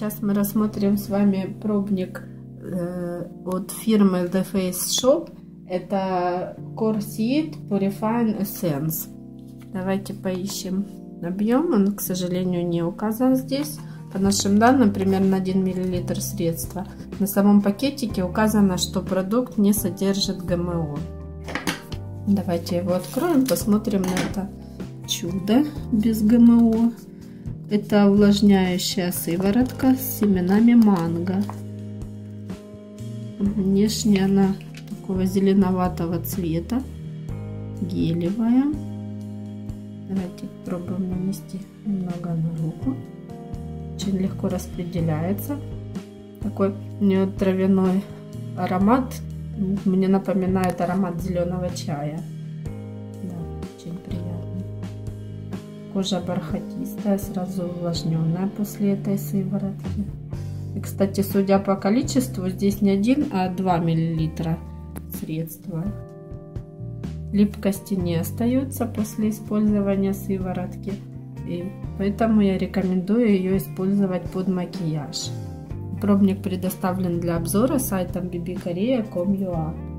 Сейчас мы рассмотрим с вами пробник э, от фирмы The Face Shop. Это Corseed Purifying Essence. Давайте поищем объем. Он, к сожалению, не указан здесь. По нашим данным, примерно 1 мл средства. На самом пакетике указано, что продукт не содержит ГМО. Давайте его откроем, посмотрим на это чудо без ГМО. Это увлажняющая сыворотка с семенами манго. Внешне она такого зеленоватого цвета, гелевая. Давайте попробуем нанести немного на руку. Очень легко распределяется. Такой у нее травяной аромат. Мне напоминает аромат зеленого чая. Кожа бархатистая, сразу увлажненная после этой сыворотки. И, кстати, судя по количеству, здесь не 1, а 2 мл средства. Липкости не остается после использования сыворотки. И поэтому я рекомендую ее использовать под макияж. Пробник предоставлен для обзора сайтом bbkorea.com.ua